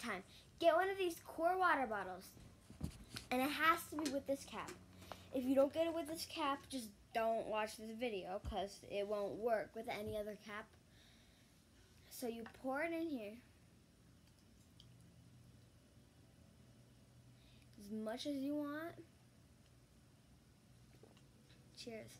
time. Get one of these core water bottles. And it has to be with this cap. If you don't get it with this cap, just don't watch this video because it won't work with any other cap. So you pour it in here. As much as you want. Cheers.